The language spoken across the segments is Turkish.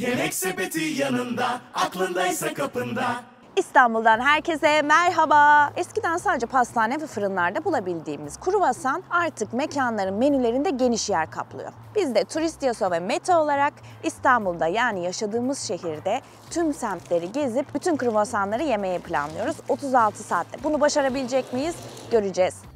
Yemek sepeti yanında, aklındaysa kapında. İstanbul'dan herkese merhaba. Eskiden sadece pastane ve fırınlarda bulabildiğimiz kruvasan artık mekanların menülerinde geniş yer kaplıyor. Biz de Turistiaso ve Meta olarak İstanbul'da yani yaşadığımız şehirde tüm semtleri gezip bütün kruvasanları yemeye planlıyoruz. 36 saatte. Bunu başarabilecek miyiz? Göreceğiz.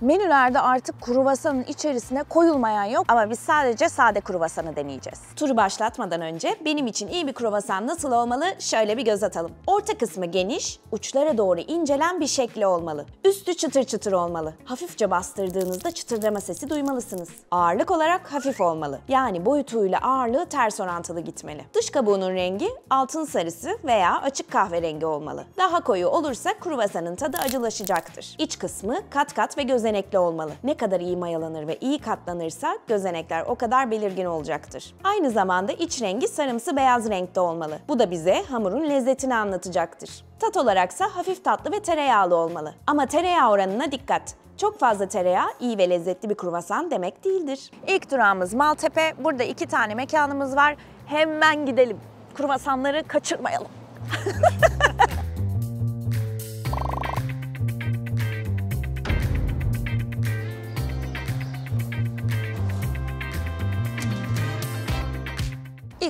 Menülerde artık kruvasanın içerisine koyulmayan yok ama biz sadece sade kruvasanı deneyeceğiz. Turu başlatmadan önce benim için iyi bir kruvasan nasıl olmalı şöyle bir göz atalım. Orta kısmı geniş, uçlara doğru incelen bir şekli olmalı. Üstü çıtır çıtır olmalı. Hafifçe bastırdığınızda çıtırdama sesi duymalısınız. Ağırlık olarak hafif olmalı. Yani boyutuyla ağırlığı ters orantılı gitmeli. Dış kabuğunun rengi altın sarısı veya açık kahverengi olmalı. Daha koyu olursa kruvasanın tadı acılaşacaktır. İç kısmı kat kat ve gözenekli olmalı. Ne kadar iyi mayalanır ve iyi katlanırsa gözenekler o kadar belirgin olacaktır. Aynı zamanda iç rengi sarımsı beyaz renkte olmalı. Bu da bize hamurun lezzetini anlatacaktır. Tat olaraksa hafif tatlı ve tereyağlı olmalı. Ama tereyağı oranına dikkat. Çok fazla tereyağı iyi ve lezzetli bir kruvasan demek değildir. İlk durağımız Maltepe. Burada iki tane mekanımız var. Hemen gidelim. Kruvasanları kaçırmayalım.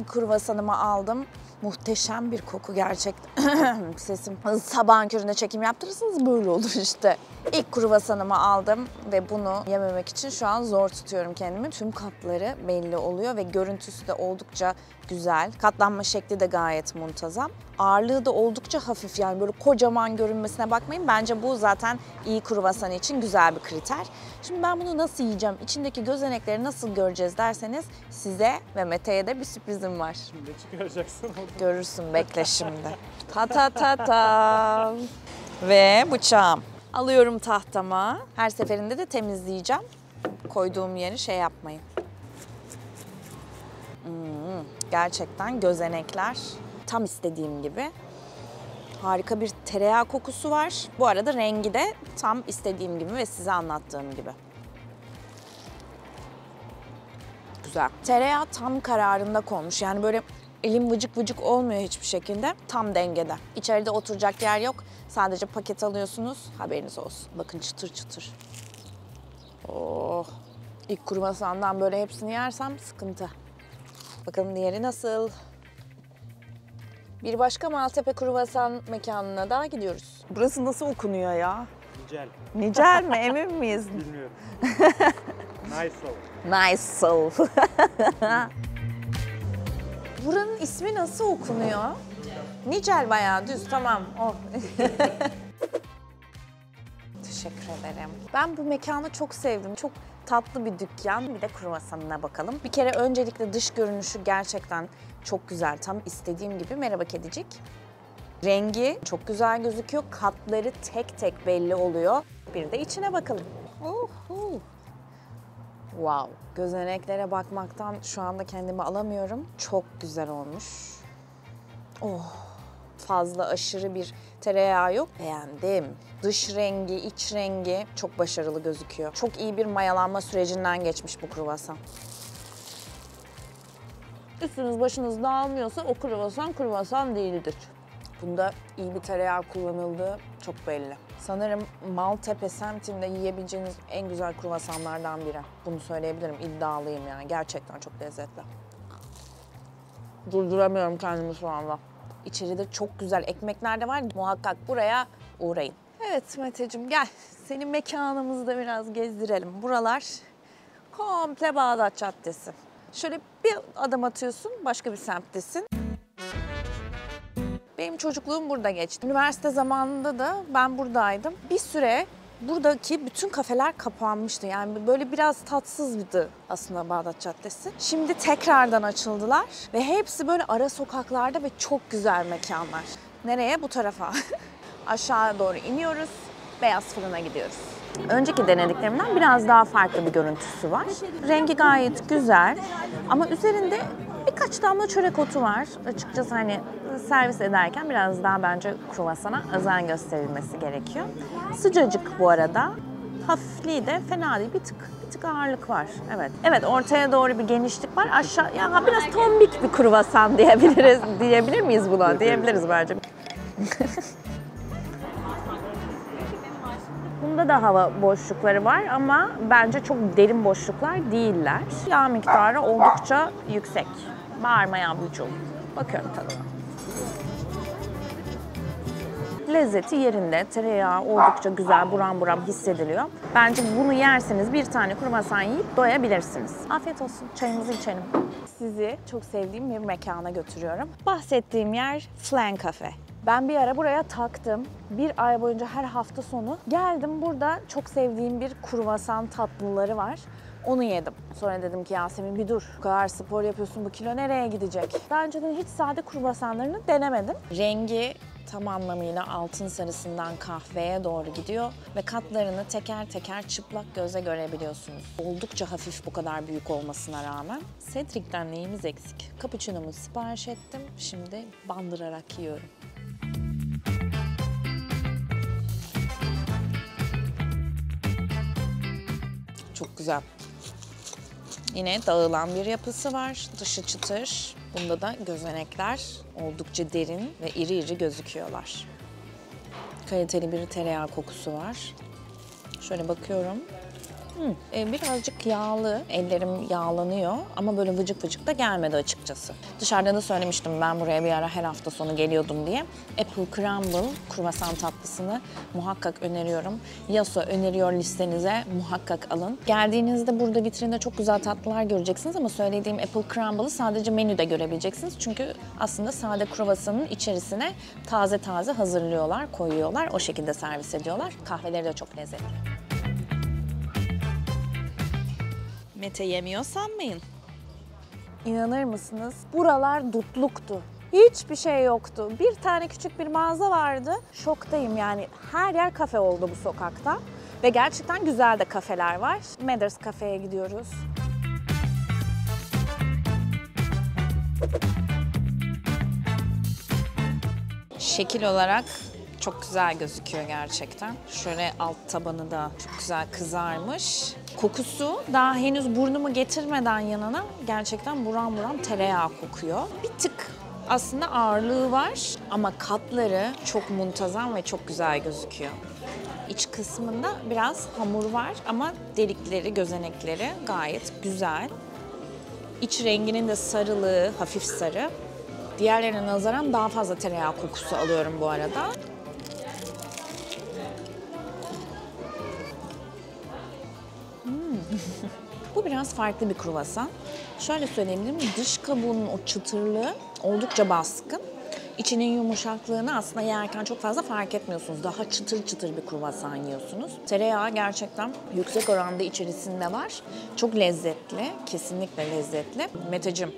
İlk kruvasanımı aldım. Muhteşem bir koku gerçekten. Sesim sabahın köründe çekim yaptırırsanız böyle olur işte. İlk kruvasanımı aldım ve bunu yememek için şu an zor tutuyorum kendimi. Tüm katları belli oluyor ve görüntüsü de oldukça güzel. Katlanma şekli de gayet muntazam. Ağırlığı da oldukça hafif yani böyle kocaman görünmesine bakmayın. Bence bu zaten iyi kruvasan için güzel bir kriter. Şimdi ben bunu nasıl yiyeceğim, içindeki gözenekleri nasıl göreceğiz derseniz size ve Mete'ye de bir sürprizim var. Ne çıkaracaksın? Görürsün bekle şimdi. Ta ta ta ta. Ve bıçağım. Alıyorum tahtama. Her seferinde de temizleyeceğim. Koyduğum yeri şey yapmayın. Hmm, gerçekten gözenekler tam istediğim gibi. Harika bir tereyağı kokusu var. Bu arada rengi de tam istediğim gibi ve size anlattığım gibi. Güzel. Tereyağı tam kararında konmuş. Yani böyle elim vıcık vıcık olmuyor hiçbir şekilde. Tam dengede. İçeride oturacak yer yok. Sadece paket alıyorsunuz. Haberiniz olsun. Bakın çıtır çıtır. Oh. İlk kruvasandan böyle hepsini yersem sıkıntı. Bakalım diğeri nasıl? Bir başka Maltepe kruvasan mekanına daha gidiyoruz. Burası nasıl okunuyor ya? Nicel. Nicel mi? Emin miyiz? Bilmiyorum. nice ol. Nice soul. Buranın ismi nasıl okunuyor? Nicel bayağı düz tamam. Oh. Teşekkür ederim. Ben bu mekanı çok sevdim. Çok tatlı bir dükkan. Bir de kruvasanına bakalım. Bir kere öncelikle dış görünüşü gerçekten çok güzel. Tam istediğim gibi. Merhaba kedicik. Rengi çok güzel gözüküyor. Katları tek tek belli oluyor. Bir de içine bakalım. Uhu. Wow. Gözeneklere bakmaktan şu anda kendimi alamıyorum. Çok güzel olmuş. Oh. Fazla aşırı bir tereyağı yok. Beğendim. Dış rengi, iç rengi çok başarılı gözüküyor. Çok iyi bir mayalanma sürecinden geçmiş bu kruvasan. Üstünüz başınız dağılmıyorsa o kruvasan kruvasan değildir. Bunda iyi bir tereyağı kullanıldığı çok belli. Sanırım Maltepe semtinde yiyebileceğiniz en güzel kruvasanlardan biri. Bunu söyleyebilirim, iddialıyım yani. Gerçekten çok lezzetli. Durduramıyorum kendimi şu anda. İçeride çok güzel ekmekler de var. Muhakkak buraya uğrayın. Evet Meteciğim gel. Senin mekanımızı da biraz gezdirelim. Buralar komple Bağdat Caddesi. Şöyle bir adım atıyorsun, başka bir semttesin. Benim çocukluğum burada geçti. Üniversite zamanında da ben buradaydım. Bir süre buradaki bütün kafeler kapanmıştı. Yani böyle biraz tatsızdı aslında Bağdat Caddesi. Şimdi tekrardan açıldılar ve hepsi böyle ara sokaklarda ve çok güzel mekanlar. Nereye? Bu tarafa. Aşağı doğru iniyoruz. Beyaz Fırın'a gidiyoruz. Önceki denediklerimden biraz daha farklı bir görüntüsü var. Rengi gayet güzel ama üzerinde birkaç damla çörek otu var. Açıkçası hani servis ederken biraz daha bence kruvasana özen gösterilmesi gerekiyor. Sıcacık bu arada. hafifliği de fena değil. Bir tık bir tık ağırlık var. Evet. Evet ortaya doğru bir genişlik var. Aşağı ya biraz tombik bir kruvasan diyebiliriz. Diyebilir miyiz buna? Diyebiliriz bence. Bunda da hava boşlukları var ama bence çok derin boşluklar değiller. Yağ miktarı oldukça yüksek. Bağırmayan bucul. Bakıyorum tadına. Lezzeti yerinde, tereyağı oldukça güzel, buram buram hissediliyor. Bence bunu yerseniz bir tane kruvasan yiyip doyabilirsiniz. Afiyet olsun, çayımızı içelim. Sizi çok sevdiğim bir mekana götürüyorum. Bahsettiğim yer Flan Cafe. Ben bir ara buraya taktım. Bir ay boyunca her hafta sonu geldim. Burada çok sevdiğim bir kruvasan tatlıları var. Onu yedim. Sonra dedim ki Yasemin bir dur. Bu kadar spor yapıyorsun bu kilo nereye gidecek? Daha önceden hiç sade kruvasanlarını denemedim. Rengi tam anlamıyla altın sarısından kahveye doğru gidiyor ve katlarını teker teker çıplak göze görebiliyorsunuz. Oldukça hafif bu kadar büyük olmasına rağmen. Cedric'ten neyimiz eksik? Cappuccino'mu sipariş ettim. Şimdi bandırarak yiyorum. Çok güzel. Yine dağılan bir yapısı var. Dışı çıtır. Bunda da gözenekler oldukça derin ve iri iri gözüküyorlar. Kaliteli bir tereyağı kokusu var. Şöyle bakıyorum. Hmm, e, birazcık yağlı, ellerim yağlanıyor ama böyle vıcık vıcık da gelmedi açıkçası. Dışarıda da söylemiştim ben buraya bir ara her hafta sonu geliyordum diye. Apple Crumble kruvasan tatlısını muhakkak öneriyorum. Yaso öneriyor listenize muhakkak alın. Geldiğinizde burada vitrinde çok güzel tatlılar göreceksiniz ama söylediğim Apple Crumble'ı sadece menüde görebileceksiniz. Çünkü aslında sade kruvasanın içerisine taze taze hazırlıyorlar, koyuyorlar. O şekilde servis ediyorlar. Kahveleri de çok lezzetli. Mete yemiyor sanmayın. İnanır mısınız? Buralar dutluktu. Hiçbir şey yoktu. Bir tane küçük bir mağaza vardı. Şoktayım yani. Her yer kafe oldu bu sokakta. Ve gerçekten güzel de kafeler var. Mathers Cafe'ye gidiyoruz. Şekil olarak çok güzel gözüküyor gerçekten. Şöyle alt tabanı da çok güzel kızarmış. Kokusu daha henüz burnumu getirmeden yanına gerçekten buram buram tereyağı kokuyor. Bir tık aslında ağırlığı var ama katları çok muntazam ve çok güzel gözüküyor. İç kısmında biraz hamur var ama delikleri, gözenekleri gayet güzel. İç renginin de sarılığı, hafif sarı. Diğerlerine nazaran daha fazla tereyağı kokusu alıyorum bu arada. Bu biraz farklı bir kruvasan. Şöyle söyleyebilirim, dış kabuğunun o çıtırlığı oldukça baskın. İçinin yumuşaklığını aslında yerken çok fazla fark etmiyorsunuz. Daha çıtır çıtır bir kruvasan yiyorsunuz. Tereyağı gerçekten yüksek oranda içerisinde var. Çok lezzetli, kesinlikle lezzetli. Meteciğim,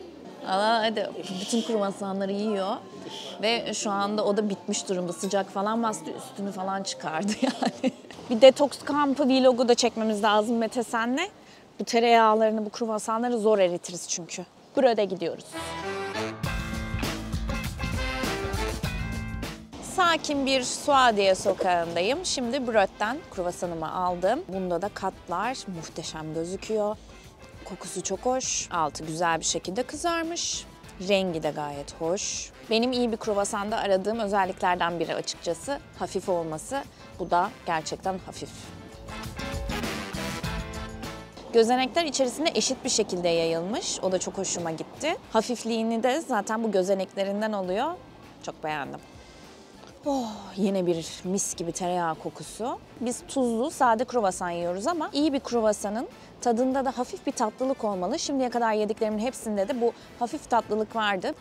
Aa, hadi bütün kruvasanları yiyor ve şu anda o da bitmiş durumda. Sıcak falan bastı üstünü falan çıkardı yani. bir detoks kampı vlogu da çekmemiz lazım Mete senle. Bu tereyağlarını, bu kruvasanları zor eritiriz çünkü. Bröde gidiyoruz. Sakin bir Suadiye sokağındayım. Şimdi Bröt'ten kruvasanımı aldım. Bunda da katlar muhteşem gözüküyor. Kokusu çok hoş. Altı güzel bir şekilde kızarmış. Rengi de gayet hoş. Benim iyi bir kruvasanda aradığım özelliklerden biri açıkçası hafif olması. Bu da gerçekten hafif. Gözenekler içerisinde eşit bir şekilde yayılmış. O da çok hoşuma gitti. Hafifliğini de zaten bu gözeneklerinden oluyor. Çok beğendim. Oh, yine bir mis gibi tereyağı kokusu. Biz tuzlu, sade kruvasan yiyoruz ama iyi bir kruvasanın tadında da hafif bir tatlılık olmalı. Şimdiye kadar yediklerimin hepsinde de bu hafif tatlılık vardı.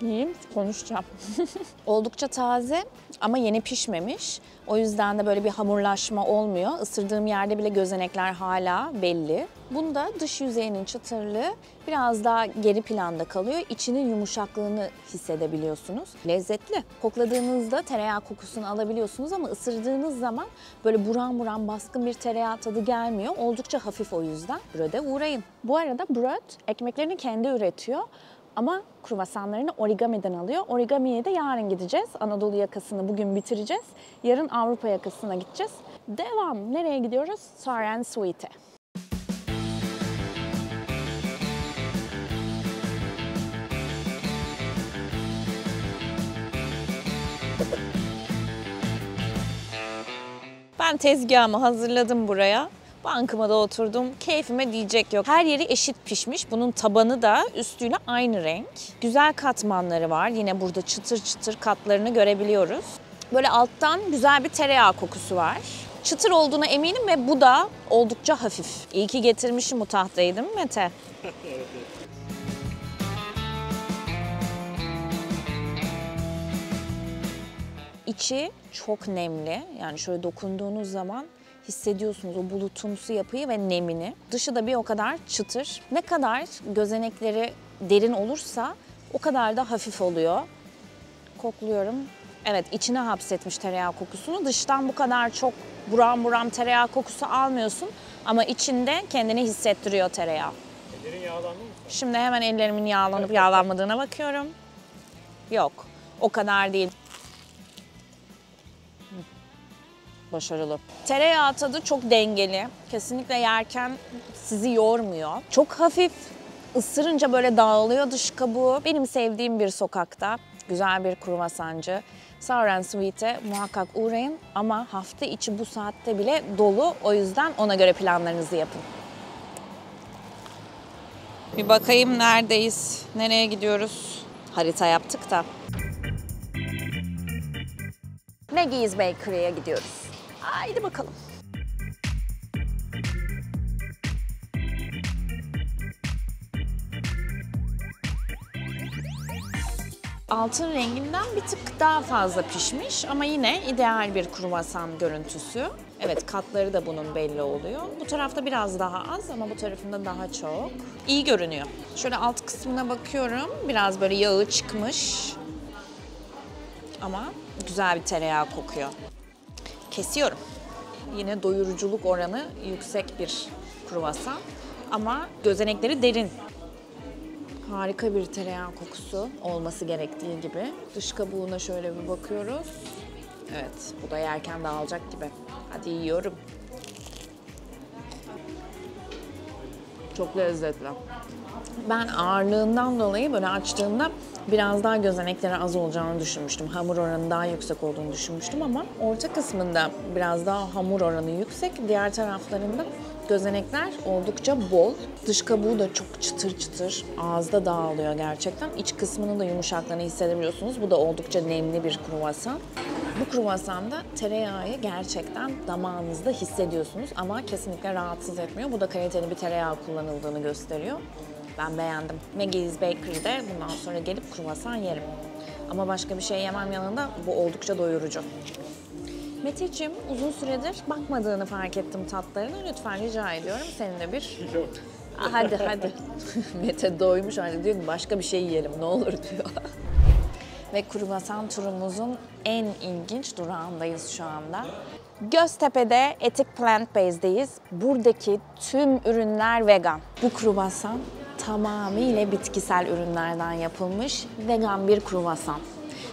Yiyeyim, konuşacağım. Oldukça taze ama yeni pişmemiş. O yüzden de böyle bir hamurlaşma olmuyor. Isırdığım yerde bile gözenekler hala belli. Bunda dış yüzeyinin çıtırlığı biraz daha geri planda kalıyor. İçinin yumuşaklığını hissedebiliyorsunuz. Lezzetli. Kokladığınızda tereyağı kokusunu alabiliyorsunuz ama ısırdığınız zaman böyle buram buram baskın bir tereyağı tadı gelmiyor. Oldukça hafif o yüzden. Bröde uğrayın. Bu arada bröd ekmeklerini kendi üretiyor. Ama kruvasanlarını origami'den alıyor. Origami'ye de yarın gideceğiz. Anadolu yakasını bugün bitireceğiz. Yarın Avrupa yakasına gideceğiz. Devam. Nereye gidiyoruz? And Sweet'e. Ben tezgahımı hazırladım buraya. Bankıma da oturdum. Keyfime diyecek yok. Her yeri eşit pişmiş. Bunun tabanı da üstüyle aynı renk. Güzel katmanları var. Yine burada çıtır çıtır katlarını görebiliyoruz. Böyle alttan güzel bir tereyağı kokusu var. Çıtır olduğuna eminim ve bu da oldukça hafif. İyi ki getirmişim bu tahtayı değil mi Mete? İçi çok nemli. Yani şöyle dokunduğunuz zaman hissediyorsunuz o bulutumsu yapıyı ve nemini. Dışı da bir o kadar çıtır. Ne kadar gözenekleri derin olursa o kadar da hafif oluyor. Kokluyorum. Evet içine hapsetmiş tereyağı kokusunu. Dıştan bu kadar çok buram buram tereyağı kokusu almıyorsun. Ama içinde kendini hissettiriyor tereyağı. Ellerin yağlandı mı? Şimdi hemen ellerimin yağlanıp yağlanmadığına bakıyorum. Yok. O kadar değil. Başarılı. Tereyağı tadı çok dengeli. Kesinlikle yerken sizi yormuyor. Çok hafif. Isırınca böyle dağılıyor dış kabuğu. Benim sevdiğim bir sokakta güzel bir kruvasancı. Sour Sweet'e muhakkak uğrayın ama hafta içi bu saatte bile dolu. O yüzden ona göre planlarınızı yapın. Bir bakayım neredeyiz, nereye gidiyoruz. Harita yaptık da. Maggie's Bakery'e gidiyoruz. Haydi bakalım. Altın renginden bir tık daha fazla pişmiş ama yine ideal bir kruvasan görüntüsü. Evet katları da bunun belli oluyor. Bu tarafta biraz daha az ama bu tarafında daha çok. İyi görünüyor. Şöyle alt kısmına bakıyorum. Biraz böyle yağı çıkmış. Ama güzel bir tereyağı kokuyor. Kesiyorum. Yine doyuruculuk oranı yüksek bir kruvasan ama gözenekleri derin. Harika bir tereyağı kokusu olması gerektiği gibi. Dış kabuğuna şöyle bir bakıyoruz. Evet, bu da yerken dağılacak gibi. Hadi yiyorum. Çok lezzetli. Ben ağırlığından dolayı böyle açtığımda biraz daha gözenekleri az olacağını düşünmüştüm. Hamur oranı daha yüksek olduğunu düşünmüştüm ama orta kısmında biraz daha hamur oranı yüksek. Diğer taraflarında gözenekler oldukça bol. Dış kabuğu da çok çıtır çıtır. Ağızda dağılıyor gerçekten. İç kısmının da yumuşaklığını hissedebiliyorsunuz. Bu da oldukça nemli bir kruvasan. Bu kruvasanda tereyağı gerçekten damağınızda hissediyorsunuz ama kesinlikle rahatsız etmiyor. Bu da kaliteli bir tereyağı kullanıldığını gösteriyor. Ben beğendim. Maggie's Bakery'de bundan sonra gelip kruvasan yerim. Ama başka bir şey yemem yanında bu oldukça doyurucu. Meteciğim uzun süredir bakmadığını fark ettim tatlarına. Lütfen rica ediyorum seninle bir... Yok. Hadi hadi. Mete doymuş halde diyor ki başka bir şey yiyelim ne olur diyor. Ve kruvasan turumuzun en ilginç durağındayız şu anda. Göztepe'de Etik Plant Base'deyiz. Buradaki tüm ürünler vegan. Bu kruvasan tamamıyla bitkisel ürünlerden yapılmış vegan bir kruvasan.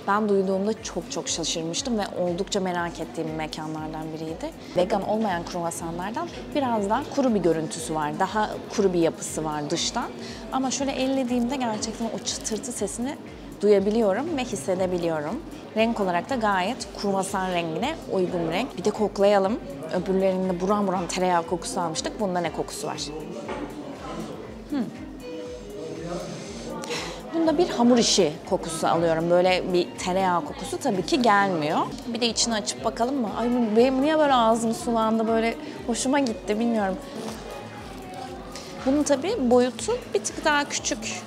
Ben duyduğumda çok çok şaşırmıştım ve oldukça merak ettiğim mekanlardan biriydi. Vegan olmayan kruvasanlardan biraz daha kuru bir görüntüsü var. Daha kuru bir yapısı var dıştan. Ama şöyle ellediğimde gerçekten o çıtırtı sesini duyabiliyorum ve hissedebiliyorum. Renk olarak da gayet kruvasan rengine uygun renk. Bir de koklayalım. Öbürlerinde buram buram tereyağı kokusu almıştık. Bunda ne kokusu var? Hmm. Bunda bir hamur işi kokusu alıyorum. Böyle bir tereyağı kokusu tabii ki gelmiyor. Bir de içini açıp bakalım mı? Ay benim niye böyle ağzım sulandı böyle hoşuma gitti bilmiyorum. Bunun tabii boyutu bir tık daha küçük.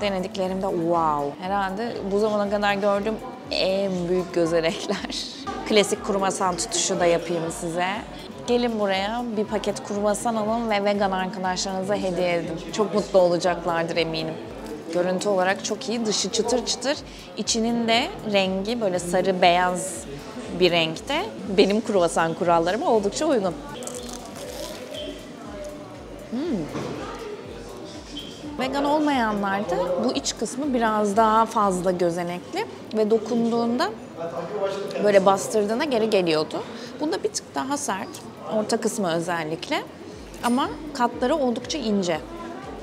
Denediklerimde wow. Herhalde bu zamana kadar gördüğüm en büyük gözenekler. Klasik kruvasan tutuşu da yapayım size. Gelin buraya bir paket kruvasan alın ve vegan arkadaşlarınıza hediye edin. Çok mutlu olacaklardır eminim. Görüntü olarak çok iyi. Dışı çıtır çıtır. İçinin de rengi böyle sarı beyaz bir renkte. Benim kruvasan kurallarıma oldukça uygun. Hmm. Vegan olmayanlarda bu iç kısmı biraz daha fazla gözenekli ve dokunduğunda böyle bastırdığına geri geliyordu. Bunda bir tık daha sert. Orta kısmı özellikle. Ama katları oldukça ince.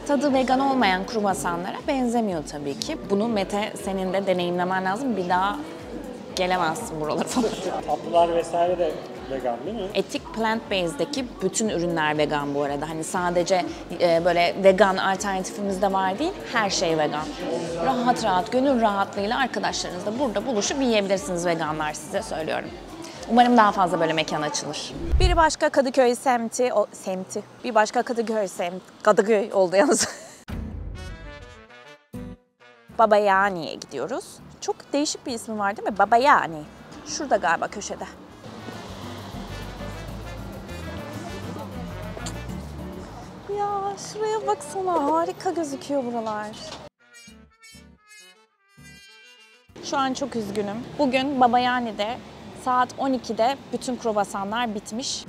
Tadı vegan olmayan kruvasanlara benzemiyor tabii ki. Bunu Mete senin de deneyimlemen lazım. Bir daha gelemezsin buralara falan. Tatlılar vesaire de vegan değil mi? Etik plant based'deki bütün ürünler vegan bu arada. Hani sadece e, böyle vegan alternatifimiz de var değil, her şey vegan. Rahat rahat, gönül rahatlığıyla arkadaşlarınızla burada buluşup yiyebilirsiniz veganlar size söylüyorum. Umarım daha fazla böyle mekan açılır. Bir başka Kadıköy semti, o, semti, bir başka Kadıköy semti, Kadıköy oldu yalnız. Babayani'ye gidiyoruz. Çok değişik bir ismi var değil mi? Babayani. Şurada galiba köşede. Şuraya baksana harika gözüküyor buralar. Şu an çok üzgünüm. Bugün Babayani'de saat 12'de bütün kruvasanlar bitmiş.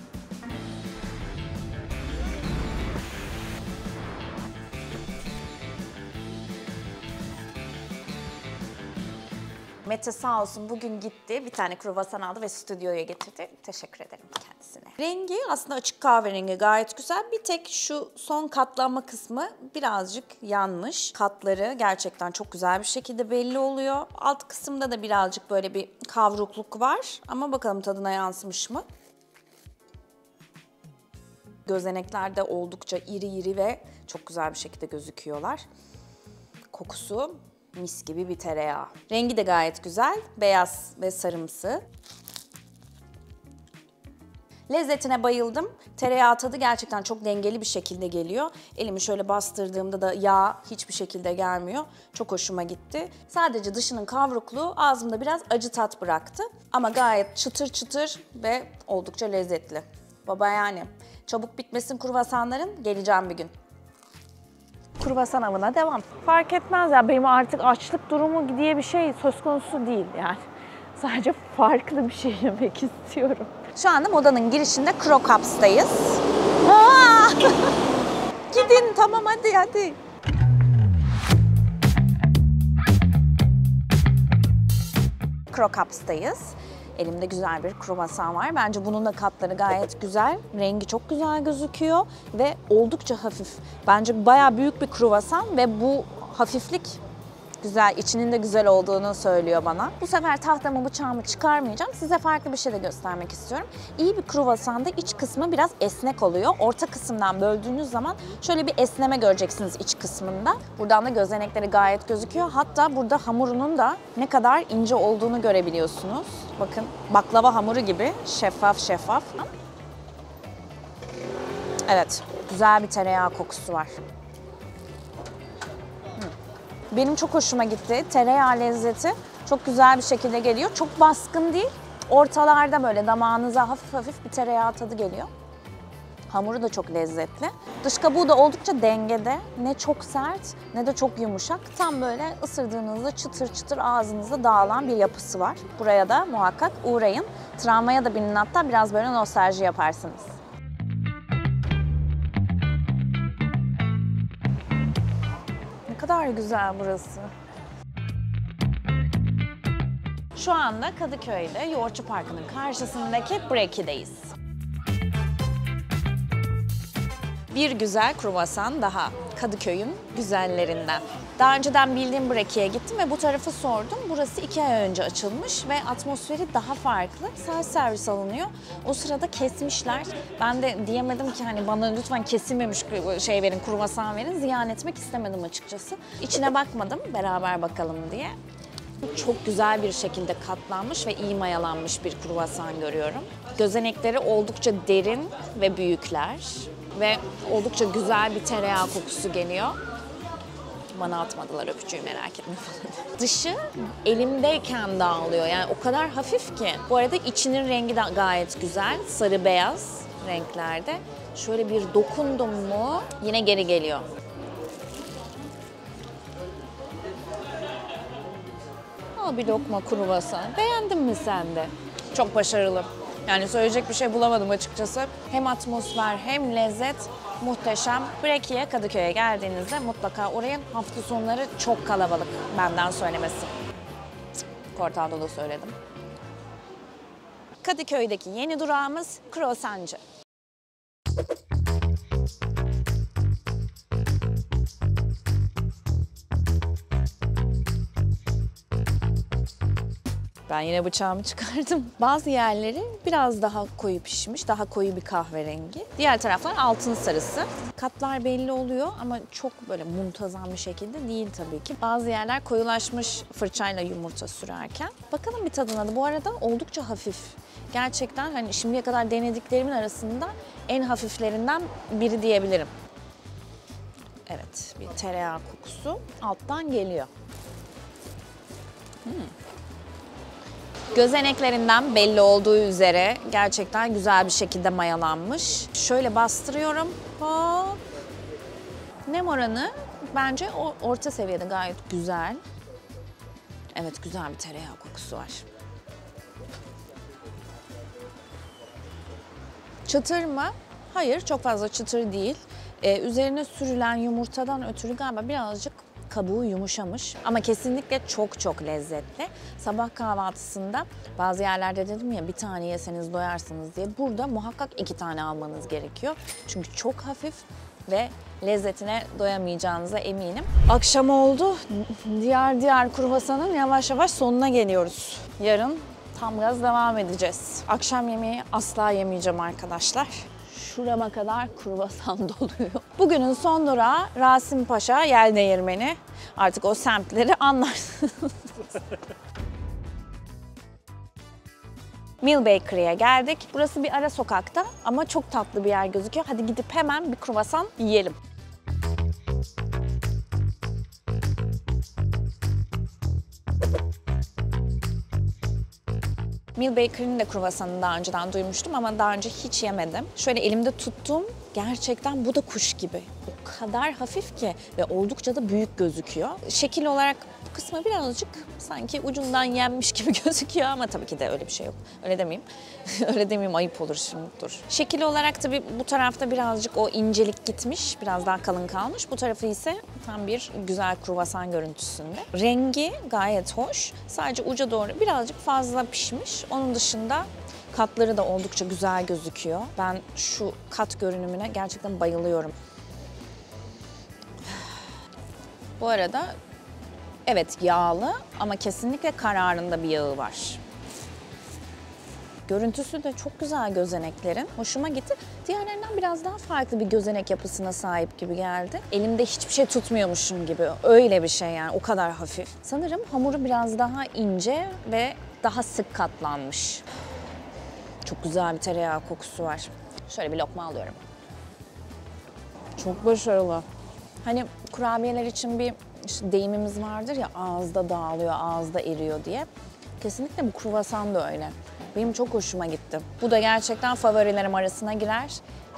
Mete sağ olsun bugün gitti. Bir tane kruvasan aldı ve stüdyoya getirdi. Teşekkür ederim kendisine. Rengi aslında açık kahverengi gayet güzel. Bir tek şu son katlanma kısmı birazcık yanmış. Katları gerçekten çok güzel bir şekilde belli oluyor. Alt kısımda da birazcık böyle bir kavrukluk var. Ama bakalım tadına yansımış mı? Gözenekler de oldukça iri iri ve çok güzel bir şekilde gözüküyorlar. Kokusu mis gibi bir tereyağı. Rengi de gayet güzel. Beyaz ve sarımsı. Lezzetine bayıldım. Tereyağı tadı gerçekten çok dengeli bir şekilde geliyor. Elimi şöyle bastırdığımda da yağ hiçbir şekilde gelmiyor. Çok hoşuma gitti. Sadece dışının kavrukluğu ağzımda biraz acı tat bıraktı. Ama gayet çıtır çıtır ve oldukça lezzetli. Baba yani. Çabuk bitmesin kruvasanların. Geleceğim bir gün. Kruvasan avına devam. Fark etmez ya benim artık açlık durumu diye bir şey söz konusu değil yani. Sadece farklı bir şey yemek istiyorum. Şu anda modanın girişinde Crocups'tayız. Gidin tamam hadi hadi. Crocups'tayız. Elimde güzel bir kruvasan var. Bence bunun da katları gayet güzel. Rengi çok güzel gözüküyor ve oldukça hafif. Bence bayağı büyük bir kruvasan ve bu hafiflik güzel, içinin de güzel olduğunu söylüyor bana. Bu sefer tahtamı bıçağımı çıkarmayacağım. Size farklı bir şey de göstermek istiyorum. İyi bir kruvasanda iç kısmı biraz esnek oluyor. Orta kısımdan böldüğünüz zaman şöyle bir esneme göreceksiniz iç kısmında. Buradan da gözenekleri gayet gözüküyor. Hatta burada hamurunun da ne kadar ince olduğunu görebiliyorsunuz. Bakın baklava hamuru gibi şeffaf şeffaf. Evet, güzel bir tereyağı kokusu var. Benim çok hoşuma gitti. Tereyağı lezzeti çok güzel bir şekilde geliyor. Çok baskın değil. Ortalarda böyle damağınıza hafif hafif bir tereyağı tadı geliyor. Hamuru da çok lezzetli. Dış kabuğu da oldukça dengede. Ne çok sert ne de çok yumuşak. Tam böyle ısırdığınızda çıtır çıtır ağzınızda dağılan bir yapısı var. Buraya da muhakkak uğrayın. Travmaya da binin hatta biraz böyle nostalji yaparsınız. Kadar güzel burası. Şu anda Kadıköy'de Yoğurtçu Parkı'nın karşısındaki Breki'deyiz. Bir güzel kruvasan daha. Kadıköy'ün güzellerinden. Daha önceden bildiğim Breki'ye gittim ve bu tarafı sordum. Burası iki ay önce açılmış ve atmosferi daha farklı. Self servis alınıyor. O sırada kesmişler. Ben de diyemedim ki hani bana lütfen kesilmemiş şey verin, kruvasan verin. Ziyan etmek istemedim açıkçası. İçine bakmadım, beraber bakalım diye. Çok güzel bir şekilde katlanmış ve iyi mayalanmış bir kruvasan görüyorum. Gözenekleri oldukça derin ve büyükler ve oldukça güzel bir tereyağı kokusu geliyor. Bana atmadılar öpücüğü merak etme falan. Dışı elimdeyken dağılıyor yani o kadar hafif ki. Bu arada içinin rengi de gayet güzel. Sarı beyaz renklerde. Şöyle bir dokundum mu yine geri geliyor. Al bir lokma kruvasan. Beğendin mi sen de? Çok başarılı. Yani söyleyecek bir şey bulamadım açıkçası. Hem atmosfer hem lezzet muhteşem. Brekiye Kadıköy'e geldiğinizde mutlaka uğrayın. Hafta sonları çok kalabalık benden söylemesi. Kortal'da da söyledim. Kadıköy'deki yeni durağımız Krosancı. Ben yine bıçağımı çıkardım. Bazı yerleri biraz daha koyu pişmiş, daha koyu bir kahverengi. Diğer taraflar altın sarısı. Katlar belli oluyor ama çok böyle muntazam bir şekilde değil tabii ki. Bazı yerler koyulaşmış fırçayla yumurta sürerken. Bakalım bir tadına da. Bu arada oldukça hafif. Gerçekten hani şimdiye kadar denediklerimin arasında en hafiflerinden biri diyebilirim. Evet, bir tereyağı kokusu alttan geliyor. Gözeneklerinden belli olduğu üzere gerçekten güzel bir şekilde mayalanmış. Şöyle bastırıyorum. Hop. Nem oranı bence orta seviyede gayet güzel. Evet güzel bir tereyağı kokusu var. Çıtır mı? Hayır çok fazla çıtır değil. Ee, üzerine sürülen yumurtadan ötürü galiba birazcık kabuğu yumuşamış ama kesinlikle çok çok lezzetli. Sabah kahvaltısında bazı yerlerde dedim ya bir tane yeseniz doyarsınız diye burada muhakkak iki tane almanız gerekiyor. Çünkü çok hafif ve lezzetine doyamayacağınıza eminim. Akşam oldu. Diğer diğer kruvasanın yavaş yavaş sonuna geliyoruz. Yarın tam gaz devam edeceğiz. Akşam yemeği asla yemeyeceğim arkadaşlar. Şurama kadar kruvasan doluyor. Bugünün son durağı Rasim Paşa Yel Değirmeni. Artık o semtleri anlarsınız. Mill Bakery'e geldik. Burası bir ara sokakta ama çok tatlı bir yer gözüküyor. Hadi gidip hemen bir kruvasan yiyelim. Mill Bakery'nin de kruvasanını daha önceden duymuştum ama daha önce hiç yemedim. Şöyle elimde tuttum. Gerçekten bu da kuş gibi. Kadar hafif ki ve oldukça da büyük gözüküyor. Şekil olarak bu kısmı birazcık sanki ucundan yenmiş gibi gözüküyor ama tabii ki de öyle bir şey yok. Öyle demeyeyim. öyle demeyeyim ayıp olur şimdi dur. Şekil olarak tabii bu tarafta birazcık o incelik gitmiş. Biraz daha kalın kalmış. Bu tarafı ise tam bir güzel kruvasan görüntüsünde. Rengi gayet hoş. Sadece uca doğru birazcık fazla pişmiş. Onun dışında katları da oldukça güzel gözüküyor. Ben şu kat görünümüne gerçekten bayılıyorum. Bu arada evet yağlı ama kesinlikle kararında bir yağı var. Görüntüsü de çok güzel gözeneklerin. Hoşuma gitti. Diğerlerinden biraz daha farklı bir gözenek yapısına sahip gibi geldi. Elimde hiçbir şey tutmuyormuşum gibi. Öyle bir şey yani o kadar hafif. Sanırım hamuru biraz daha ince ve daha sık katlanmış. Çok güzel bir tereyağı kokusu var. Şöyle bir lokma alıyorum. Çok başarılı. Hani kurabiyeler için bir deyimimiz vardır ya ağızda dağılıyor, ağızda eriyor diye. Kesinlikle bu kruvasan da öyle. Benim çok hoşuma gitti. Bu da gerçekten favorilerim arasına girer.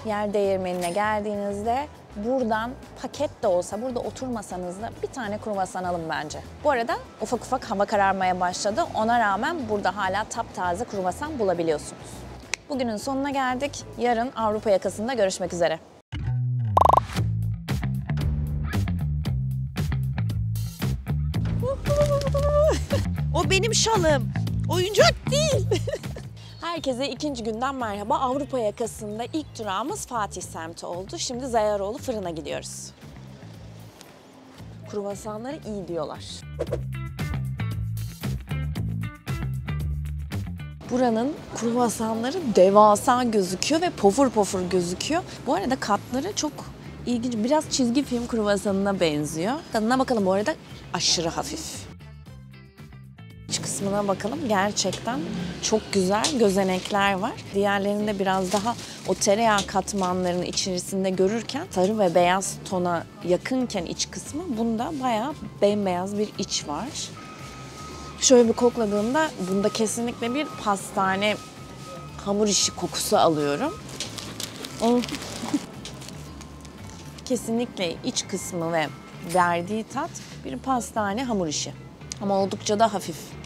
Yer değirmenine geldiğinizde buradan paket de olsa burada oturmasanız da bir tane kruvasan alın bence. Bu arada ufak ufak hava kararmaya başladı. Ona rağmen burada hala taptaze kruvasan bulabiliyorsunuz. Bugünün sonuna geldik. Yarın Avrupa yakasında görüşmek üzere. O benim şalım. Oyuncak değil. Herkese ikinci günden merhaba. Avrupa yakasında ilk durağımız Fatih semti oldu. Şimdi Zayaroğlu fırına gidiyoruz. Kruvasanları iyi diyorlar. Buranın kruvasanları devasa gözüküyor ve pofur pofur gözüküyor. Bu arada katları çok ilginç. Biraz çizgi film kruvasanına benziyor. Tadına bakalım bu arada aşırı hafif. Kısmına bakalım. Gerçekten çok güzel gözenekler var. Diğerlerinde biraz daha o tereyağı katmanlarının içerisinde görürken sarı ve beyaz tona yakınken iç kısmı bunda bayağı bembeyaz bir iç var. Şöyle bir kokladığımda bunda kesinlikle bir pastane hamur işi kokusu alıyorum. O- kesinlikle iç kısmı ve verdiği tat bir pastane hamur işi. Ama oldukça da hafif.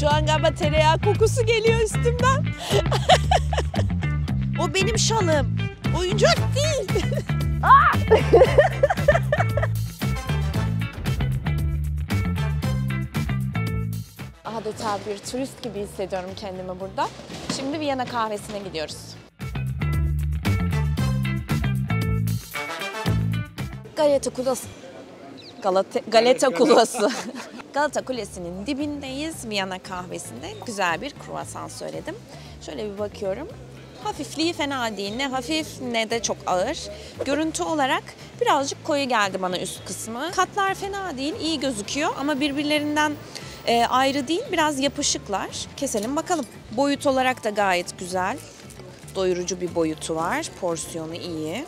Şu an galiba tereyağı kokusu geliyor üstümden. o benim şalım. Oyuncak değil. Adeta bir turist gibi hissediyorum kendimi burada. Şimdi Viyana kahvesine gidiyoruz. Galata Kulesi. Galata, Galata Kulesi. Galata Kulesi'nin dibindeyiz. Viyana kahvesinde güzel bir kruvasan söyledim. Şöyle bir bakıyorum. Hafifliği fena değil. Ne hafif ne de çok ağır. Görüntü olarak birazcık koyu geldi bana üst kısmı. Katlar fena değil, iyi gözüküyor ama birbirlerinden e, ayrı değil. Biraz yapışıklar. Keselim bakalım. Boyut olarak da gayet güzel. Doyurucu bir boyutu var. Porsiyonu iyi.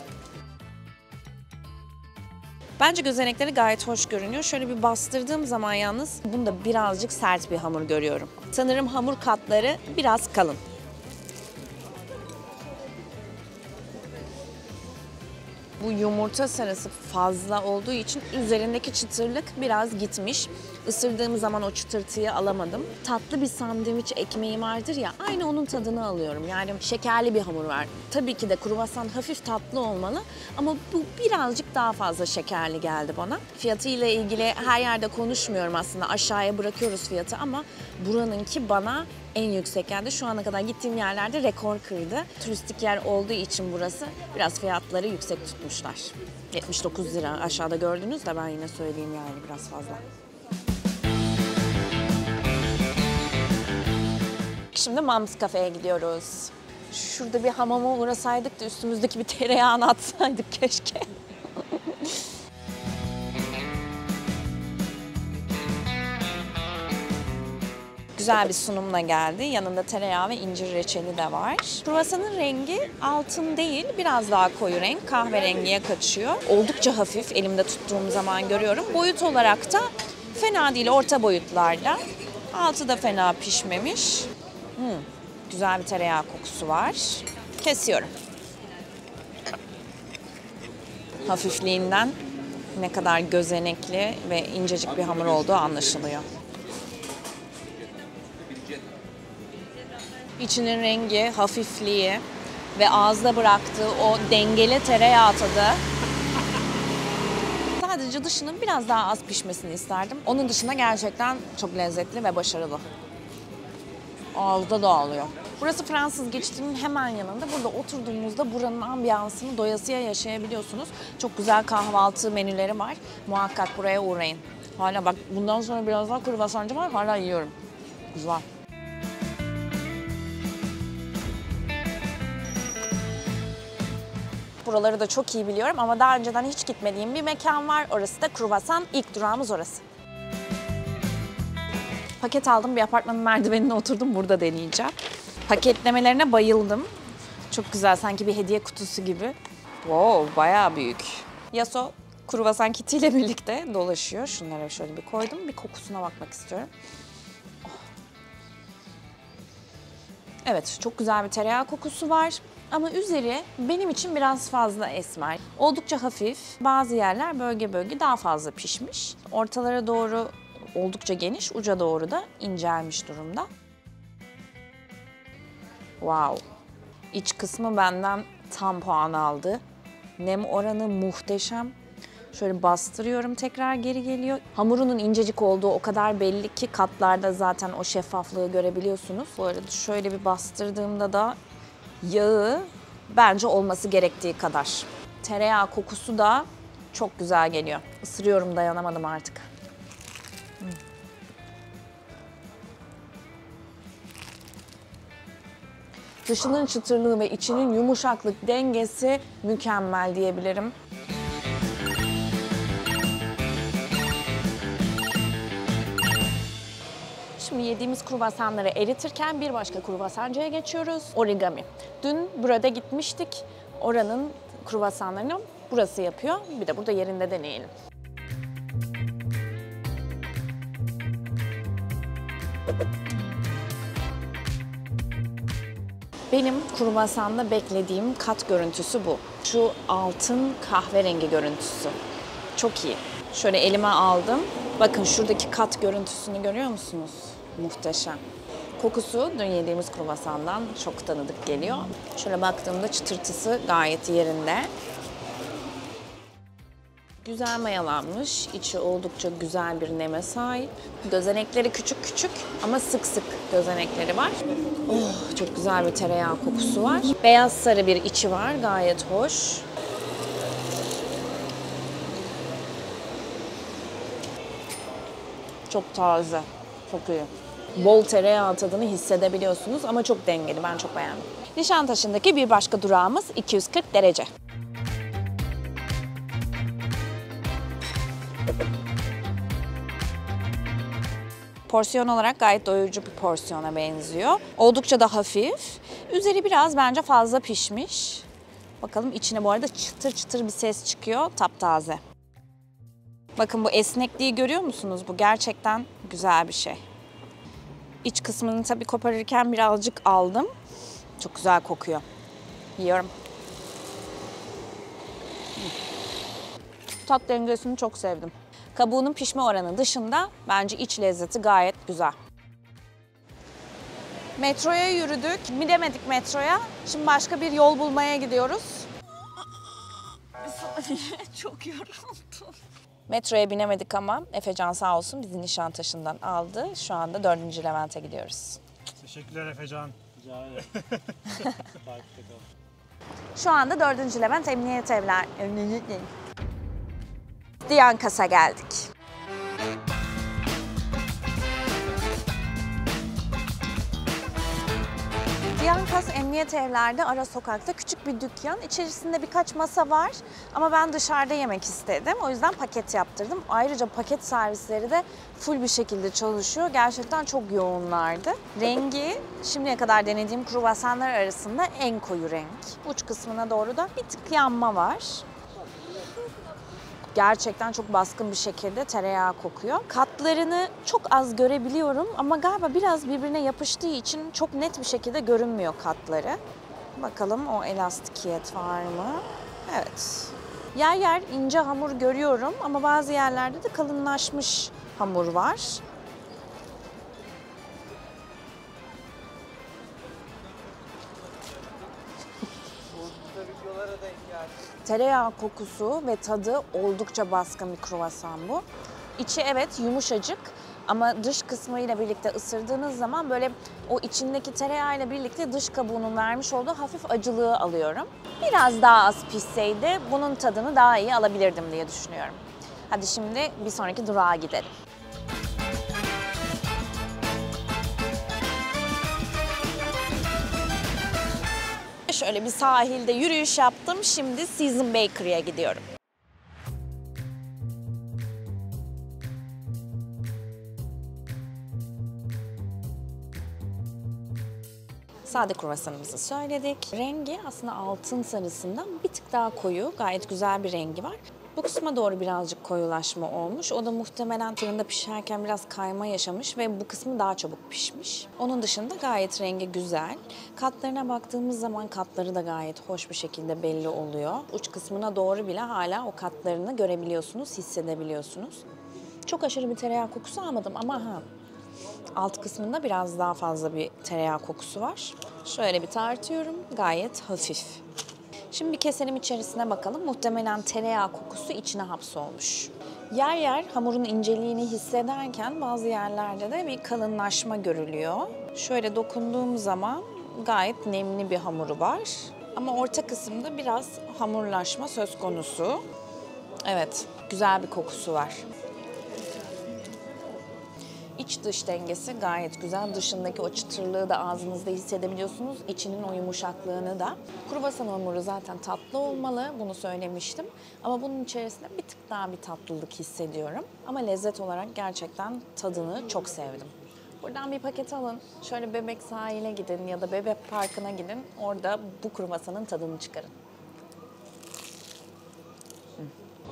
Bence gözenekleri gayet hoş görünüyor. Şöyle bir bastırdığım zaman yalnız bunda birazcık sert bir hamur görüyorum. Sanırım hamur katları biraz kalın. Bu yumurta sarısı fazla olduğu için üzerindeki çıtırlık biraz gitmiş. Isırdığım zaman o çıtırtıyı alamadım. Tatlı bir sandviç ekmeği vardır ya aynı onun tadını alıyorum. Yani şekerli bir hamur var. Tabii ki de kruvasan hafif tatlı olmalı ama bu birazcık daha fazla şekerli geldi bana. Fiyatıyla ilgili her yerde konuşmuyorum aslında. Aşağıya bırakıyoruz fiyatı ama buranınki bana en yüksek geldi. Şu ana kadar gittiğim yerlerde rekor kırdı. Turistik yer olduğu için burası biraz fiyatları yüksek tutmuşlar. 79 lira aşağıda gördünüz de ben yine söyleyeyim yani biraz fazla. Şimdi Mams Cafe'ye gidiyoruz. Şurada bir hamama uğrasaydık da üstümüzdeki bir tereyağını atsaydık keşke. Güzel bir sunumla geldi. Yanında tereyağı ve incir reçeli de var. Kruvasanın rengi altın değil, biraz daha koyu renk. Kahverengiye kaçıyor. Oldukça hafif elimde tuttuğum zaman görüyorum. Boyut olarak da fena değil, orta boyutlarda. Altı da fena pişmemiş. Hmm, güzel bir tereyağı kokusu var. Kesiyorum. Hafifliğinden ne kadar gözenekli ve incecik bir hamur olduğu anlaşılıyor. İçinin rengi, hafifliği ve ağızda bıraktığı o dengeli tereyağı tadı. Sadece dışının biraz daha az pişmesini isterdim. Onun dışında gerçekten çok lezzetli ve başarılı. Ağızda dağılıyor. Burası Fransız geçtiğinin hemen yanında. Burada oturduğumuzda buranın ambiyansını doyasıya yaşayabiliyorsunuz. Çok güzel kahvaltı menüleri var. Muhakkak buraya uğrayın. Hala bak bundan sonra biraz daha kruvasancı var. Hala yiyorum. Güzel. Buraları da çok iyi biliyorum ama daha önceden hiç gitmediğim bir mekan var. Orası da Kruvasan. İlk durağımız orası. Paket aldım. Bir apartmanın merdivenine oturdum. Burada deneyeceğim. Paketlemelerine bayıldım. Çok güzel. Sanki bir hediye kutusu gibi. Wow, bayağı büyük. Yaso kruvasan kitiyle birlikte dolaşıyor. Şunlara şöyle bir koydum. Bir kokusuna bakmak istiyorum. Oh. Evet, çok güzel bir tereyağı kokusu var. Ama üzeri benim için biraz fazla esmer. Oldukça hafif. Bazı yerler bölge bölge daha fazla pişmiş. Ortalara doğru oldukça geniş, uca doğru da incelmiş durumda. Wow. İç kısmı benden tam puan aldı. Nem oranı muhteşem. Şöyle bastırıyorum tekrar geri geliyor. Hamurunun incecik olduğu o kadar belli ki katlarda zaten o şeffaflığı görebiliyorsunuz. Bu arada şöyle bir bastırdığımda da yağı bence olması gerektiği kadar. Tereyağı kokusu da çok güzel geliyor. Isırıyorum dayanamadım artık. Hmm. Dışının çıtırlığı ve içinin yumuşaklık dengesi mükemmel diyebilirim. Şimdi yediğimiz kruvasanları eritirken bir başka kruvasancıya geçiyoruz. Origami. Dün burada gitmiştik. Oranın kruvasanlarını burası yapıyor. Bir de burada yerinde deneyelim. Benim kruvasanda beklediğim kat görüntüsü bu. Şu altın kahverengi görüntüsü. Çok iyi. Şöyle elime aldım. Bakın şuradaki kat görüntüsünü görüyor musunuz? Muhteşem. Kokusu dün yediğimiz kruvasandan çok tanıdık geliyor. Şöyle baktığımda çıtırtısı gayet yerinde. Güzel mayalanmış, içi oldukça güzel bir neme sahip. Gözenekleri küçük küçük ama sık sık gözenekleri var. Oh, çok güzel bir tereyağı kokusu var. Beyaz sarı bir içi var, gayet hoş. Çok taze, çok iyi. Bol tereyağı tadını hissedebiliyorsunuz ama çok dengeli, ben çok beğendim. Nişantaşı'ndaki bir başka durağımız 240 derece. Porsiyon olarak gayet doyurucu bir porsiyona benziyor. Oldukça da hafif. Üzeri biraz bence fazla pişmiş. Bakalım içine bu arada çıtır çıtır bir ses çıkıyor. Taptaze. Bakın bu esnekliği görüyor musunuz? Bu gerçekten güzel bir şey. İç kısmını tabii koparırken birazcık aldım. Çok güzel kokuyor. Yiyorum. Tat dengesini çok sevdim. Kabuğunun pişme oranı dışında bence iç lezzeti gayet güzel. Metroya yürüdük. Binemedik metroya. Şimdi başka bir yol bulmaya gidiyoruz. Bir saniye çok yoruldum. Metroya binemedik ama Efecan sağ olsun bizi Nişantaşı'ndan aldı. Şu anda 4. Levent'e gidiyoruz. Teşekkürler Efecan. Rica ederim. Şu anda 4. Levent Emniyet Evler... Değil. Diyankas'a geldik. Diyankas Emniyet Evler'de ara sokakta küçük bir dükkan. İçerisinde birkaç masa var ama ben dışarıda yemek istedim. O yüzden paket yaptırdım. Ayrıca paket servisleri de full bir şekilde çalışıyor. Gerçekten çok yoğunlardı. Rengi şimdiye kadar denediğim kruvasanlar arasında en koyu renk. Uç kısmına doğru da bir tık yanma var gerçekten çok baskın bir şekilde tereyağı kokuyor. Katlarını çok az görebiliyorum ama galiba biraz birbirine yapıştığı için çok net bir şekilde görünmüyor katları. Bakalım o elastikiyet var mı? Evet. Yer yer ince hamur görüyorum ama bazı yerlerde de kalınlaşmış hamur var. Tereyağı kokusu ve tadı oldukça baskın bir kruvasan bu. İçi evet yumuşacık ama dış kısmıyla birlikte ısırdığınız zaman böyle o içindeki tereyağıyla birlikte dış kabuğunun vermiş olduğu hafif acılığı alıyorum. Biraz daha az pişseydi bunun tadını daha iyi alabilirdim diye düşünüyorum. Hadi şimdi bir sonraki durağa gidelim. Şöyle bir sahilde yürüyüş yaptım. Şimdi Season Bakery'e gidiyorum. Sade kruvasanımızı söyledik. Rengi aslında altın sarısından bir tık daha koyu. Gayet güzel bir rengi var. Bu kısma doğru birazcık koyulaşma olmuş. O da muhtemelen fırında pişerken biraz kayma yaşamış ve bu kısmı daha çabuk pişmiş. Onun dışında gayet rengi güzel. Katlarına baktığımız zaman katları da gayet hoş bir şekilde belli oluyor. Uç kısmına doğru bile hala o katlarını görebiliyorsunuz, hissedebiliyorsunuz. Çok aşırı bir tereyağı kokusu almadım ama ha alt kısmında biraz daha fazla bir tereyağı kokusu var. Şöyle bir tartıyorum. Gayet hafif. Şimdi bir keselim içerisine bakalım. Muhtemelen tereyağı kokusu içine hapsolmuş. Yer yer hamurun inceliğini hissederken bazı yerlerde de bir kalınlaşma görülüyor. Şöyle dokunduğum zaman gayet nemli bir hamuru var. Ama orta kısımda biraz hamurlaşma söz konusu. Evet, güzel bir kokusu var. İç dış dengesi gayet güzel. Dışındaki o çıtırlığı da ağzınızda hissedebiliyorsunuz. İçinin o yumuşaklığını da. Kruvasan hamuru zaten tatlı olmalı. Bunu söylemiştim. Ama bunun içerisinde bir tık daha bir tatlılık hissediyorum. Ama lezzet olarak gerçekten tadını çok sevdim. Buradan bir paket alın. Şöyle Bebek sahile gidin ya da Bebek Parkı'na gidin. Orada bu kruvasanın tadını çıkarın.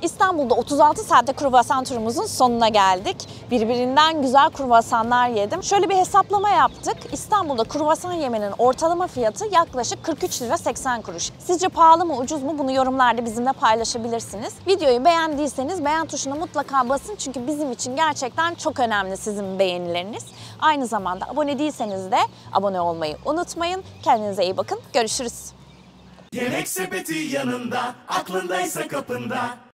İstanbul'da 36 saatte kruvasan turumuzun sonuna geldik. Birbirinden güzel kruvasanlar yedim. Şöyle bir hesaplama yaptık. İstanbul'da kruvasan yemenin ortalama fiyatı yaklaşık 43 lira 80 kuruş. Sizce pahalı mı ucuz mu bunu yorumlarda bizimle paylaşabilirsiniz. Videoyu beğendiyseniz beğen tuşuna mutlaka basın çünkü bizim için gerçekten çok önemli sizin beğenileriniz. Aynı zamanda abone değilseniz de abone olmayı unutmayın. Kendinize iyi bakın. Görüşürüz. Yemek sepeti yanında, aklındaysa kapında.